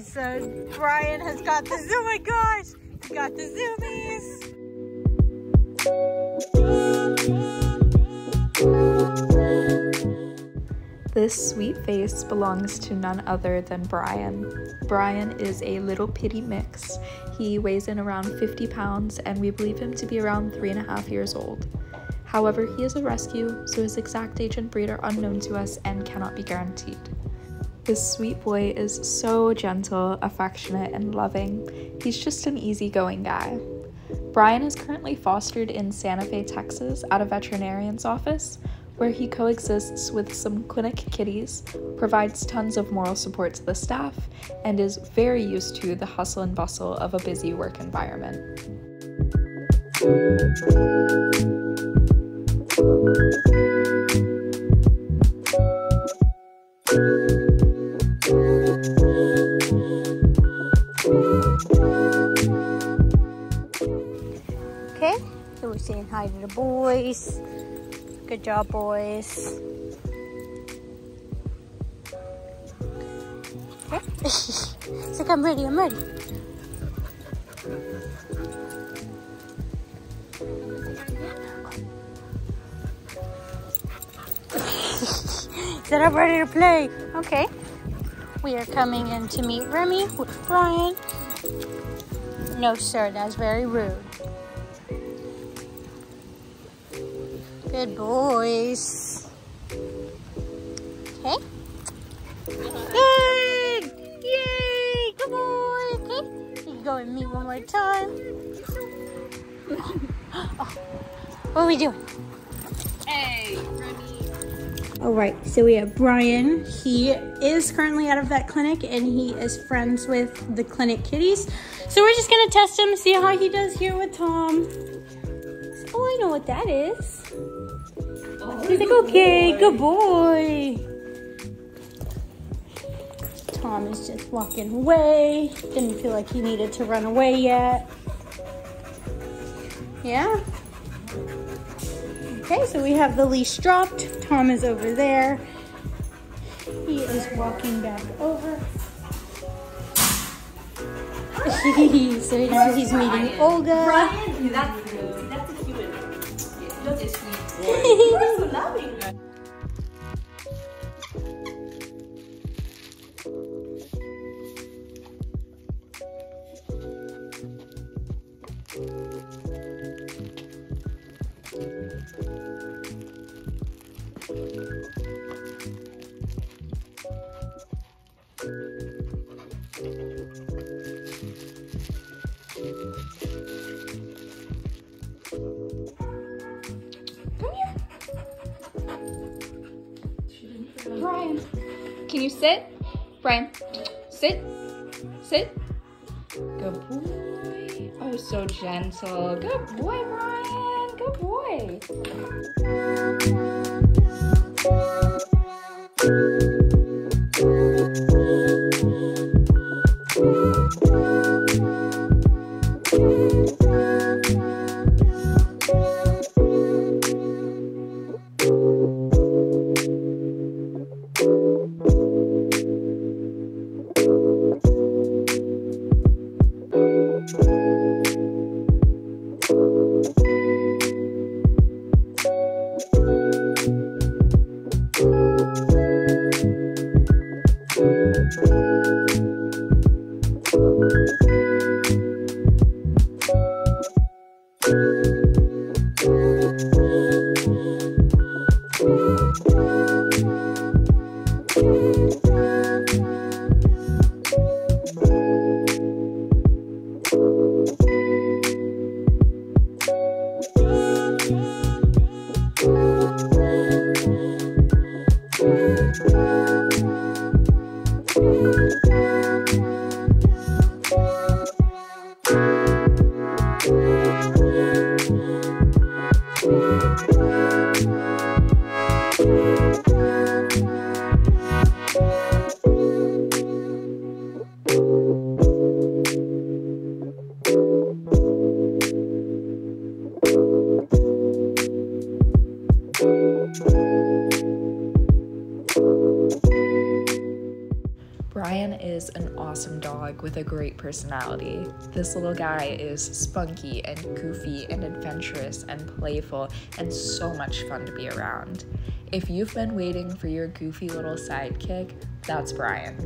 So Bryan has got the, oh my gosh, he got the zoomies. This sweet face belongs to none other than Bryan. Bryan is a little pitty mix. He weighs in around 50 pounds, and we believe him to be around three and a half years old. However, he is a rescue, so his exact age and breed are unknown to us and cannot be guaranteed. This sweet boy is so gentle, affectionate, and loving. He's just an easygoing guy. Bryan is currently fostered in Santa Fe, Texas, at a veterinarian's office, where he coexists with some clinic kitties, provides tons of moral support to the staff, and is very used to the hustle and bustle of a busy work environment. To the boys. Good job, boys. It's like I'm ready, I'm ready. Said I'm ready to play. Okay. We are coming in to meet Remy with. No, sir, that's very rude. Good boys. Okay. Good. Yay. Good boy. Okay. You can go and meet one more time. Oh. What are we doing? Hey. All right, so we have Bryan. He is currently out of that clinic and he is friends with the clinic kitties. So we're just gonna test him, see how he does here with Tom. Oh, I know what that is. He's like, okay, good boy. Tom is just walking away. Didn't feel like he needed to run away yet. Yeah. Okay, so we have the leash dropped. Tom is over there. He is walking back over. so now he's meeting Olga. You're so loving. Can you sit? Bryan, sit. Sit. Good boy. Oh, so gentle. Good boy, Bryan. Good boy. is an awesome dog with a great personality. This little guy is spunky and goofy and adventurous and playful and so much fun to be around. If you've been waiting for your goofy little sidekick, that's Bryan.